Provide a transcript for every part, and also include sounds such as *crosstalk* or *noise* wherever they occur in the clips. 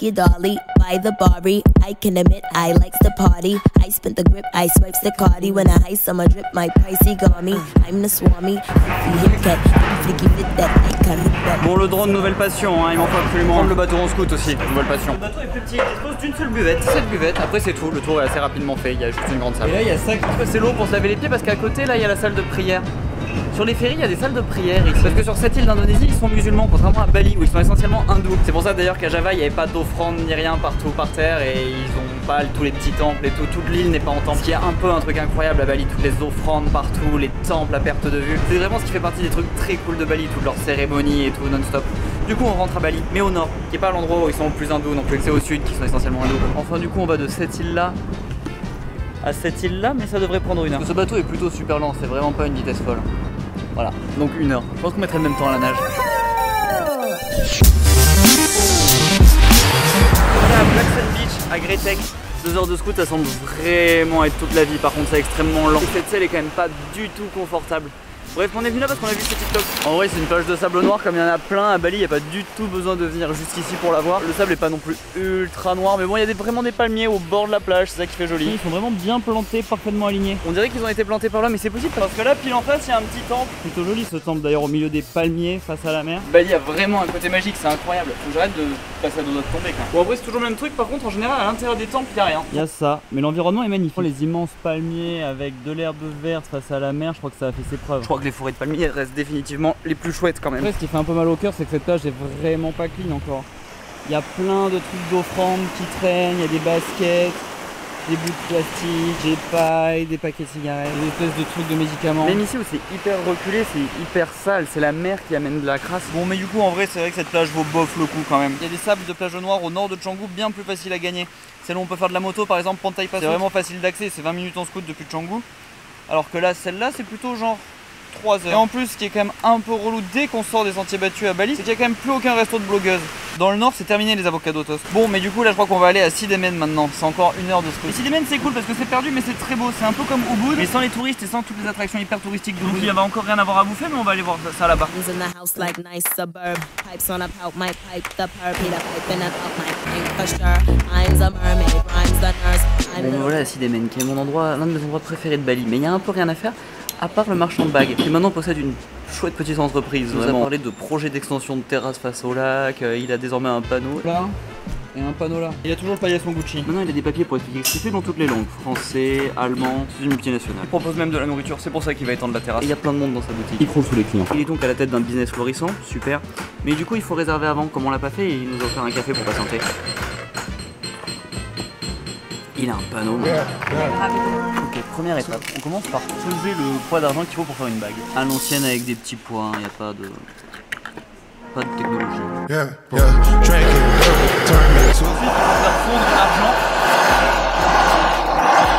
Nikki Dolly by the Bari. I can admit I likes the party. I spent the grip, I swipes the cardi. When I ice on my drip, my pricey got me. I'm the swami, hip cat, flicky fit that, I can hit that. Bon, le drone, nouvelle passion, hein, il m'en faut absolument. Prendre le bateau en scout aussi, nouvelle passion. Le bateau est plus petit, il dispose d'une seule buvette, cette buvette. Après, c'est tout, le tour est assez rapidement fait, il y a juste une grande salle. Et là, il y a ça, c'est l'eau pour se laver les pieds parce qu'à côté, là, il y a la salle de prière. Sur les ferries, il y a des salles de prière ici. Parce que sur cette île d'Indonésie, ils sont musulmans, contrairement à Bali où ils sont essentiellement hindous. C'est pour ça d'ailleurs qu'à Java, il n'y avait pas d'offrande ni rien partout par terre et ils ont pas tous les petits temples et tout. Toute l'île n'est pas en temple. Ce qui est un peu un truc incroyable à Bali, toutes les offrandes partout, les temples à perte de vue. C'est vraiment ce qui fait partie des trucs très cool de Bali, toutes leurs cérémonies et tout non-stop. Du coup, on rentre à Bali, mais au nord, qui est pas l'endroit où ils sont le plus hindous, donc c'est au sud qui sont essentiellement hindous. Enfin, du coup, on va de cette île-là à cette île-là, mais ça devrait prendre une heure. Ce bateau est plutôt super lent, c'est vraiment pas une vitesse folle. Voilà, donc une heure. Je pense qu'on mettrait le même temps à la nage. On est à Black Sand Beach, à Gretek. Deux heures de scout, ça semble vraiment être toute la vie. Par contre, c'est extrêmement lent. Cette selle est quand même pas du tout confortable. Bref, on est venu là parce qu'on a vu ce TikTok. En vrai, c'est une plage de sable noir comme il y en a plein à Bali. Il n'y a pas du tout besoin de venir jusqu'ici pour la voir. Le sable est pas non plus ultra noir, mais bon, il y a vraiment des palmiers au bord de la plage. C'est ça qui fait joli. Ils sont vraiment bien plantés, parfaitement alignés. On dirait qu'ils ont été plantés par là, mais c'est possible parce que là, pile en face, il y a un petit temple. Plutôt joli ce temple d'ailleurs au milieu des palmiers face à la mer. Bali a vraiment un côté magique, c'est incroyable. Faut que j'arrête de passer à dos de tomber quand même. Bon, en vrai, c'est toujours le même truc. Par contre, en général, à l'intérieur des temples, il y a rien. Il y a ça, mais l'environnement est magnifique. Les immenses palmiers avec de l'herbe verte face à la mer, je crois que ça a fait ses preuves. Je crois que les forêts de palmiers définitivement les plus chouettes quand même. ce qui fait un peu mal au cœur, c'est que cette plage est vraiment pas clean encore. Il y a plein de trucs d'offrande qui traînent, il y a des baskets, des bouts de plastique, des pailles, des paquets de cigarettes, des espèces de trucs de médicaments. Même ici où c'est hyper reculé, c'est hyper sale, c'est la mer qui amène de la crasse. Bon mais du coup en vrai c'est vrai que cette plage vaut bof le coup quand même. Il y a des sables de plage noire au nord de Canggu bien plus facile à gagner. C'est là où on peut faire de la moto par exemple Pantai Passo. C'est vraiment facile d'accès, c'est 20 minutes en scout depuis Canggu. Alors que là celle-là c'est plutôt genre 3 heures. Et en plus, ce qui est quand même un peu relou dès qu'on sort des sentiers battus à Bali, c'est qu'il n'y a quand même plus aucun resto de blogueuse. Dans le nord, c'est terminé les avocats toast. Bon, mais du coup, là, je crois qu'on va aller à Sidemen maintenant. C'est encore une heure de scout. Et Sidemen, c'est cool parce que c'est perdu, mais c'est très beau. C'est un peu comme Ubud, mais sans les touristes et sans toutes les attractions hyper touristiques Donc, il y avait encore rien à voir à bouffer, mais on va aller voir ça là-bas. Bon, voilà à Sidemen, qui est mon endroit, l'un de mes endroits préférés de Bali. Mais il y a un peu rien à faire à part le marchand de bagues, qui maintenant possède une chouette petite entreprise. Nous a parlé de projet d'extension de terrasse face au lac, euh, il a désormais un panneau. Là, et un panneau là. Il a toujours le paillasson Gucci. Maintenant, il a des papiers pour être expliqué dans toutes les langues. Français, allemand, c'est une multinationale. Il propose même de la nourriture, c'est pour ça qu'il va étendre la terrasse. il y a plein de monde dans sa boutique. Il croule sous les clients. Il est donc à la tête d'un business florissant, super. Mais du coup, il faut réserver avant, comme on l'a pas fait, et il nous a offert un café pour patienter. Il a un panneau. Ok, première étape. On commence par peser le poids d'argent qu'il faut pour faire une bague. À l'ancienne avec des petits poids, il n'y a pas de. pas de technologie. Yeah, yeah. Ensuite, on va faire fondre l'argent.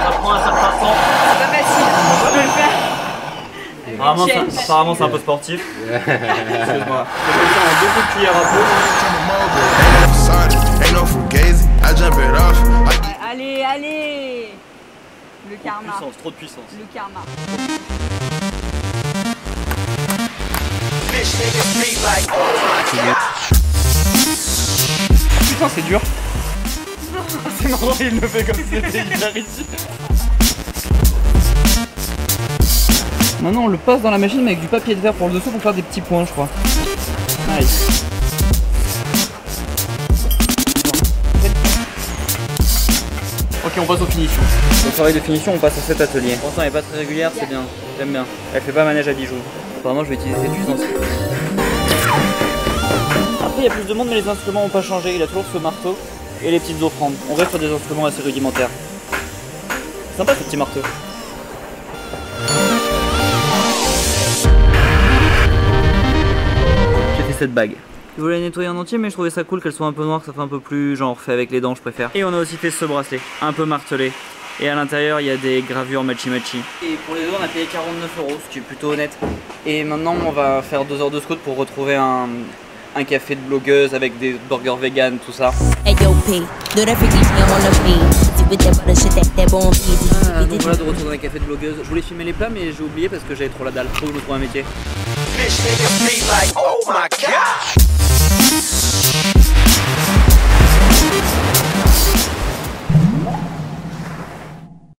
Ça prend un certain temps. C'est pas facile, on peut le faire. Apparemment, c'est, apparemment, c'est un peu sportif. *laughs* Excuse-moi. Je vais ça en deux petites cuillères à peau. Le karma. Puissance, trop de puissance. Le karma. Putain, c'est dur. *laughs* c'est marrant, il le fait comme si c'était hyper ici. Maintenant, on le passe dans la machine mais avec du papier de verre pour le dessous pour faire des petits points, je crois. Nice. Ok, on passe aux finitions. Au travail de finition, on passe à cet atelier. Pourtant, elle est pas très régulière, c'est bien. J'aime bien. Elle fait pas manège à bijoux. Apparemment, je vais utiliser cette puissance. Après, il y a plus de monde, mais les instruments n'ont pas changé. Il a toujours ce marteau et les petites offrandes. On reste sur des instruments assez rudimentaires. Sympa ce petit marteau. J'ai fait cette bague. Je voulais la nettoyer en entier mais je trouvais ça cool qu'elle soit un peu noire, ça fait un peu plus genre fait avec les dents je préfère. Et on a aussi fait ce bracelet, un peu martelé. Et à l'intérieur il y a des gravures matchy matchy. Et pour les deux on a payé 49 euros, ce qui est plutôt honnête. Et maintenant on va faire deux heures de scout pour retrouver un, un café de blogueuse avec des burgers vegan, tout ça. Ah, donc voilà de retour dans un café de blogueuse. Je voulais filmer les plats mais j'ai oublié parce que j'avais trop la dalle. Faut que je trouve un métier.